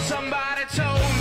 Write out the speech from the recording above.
Somebody told me.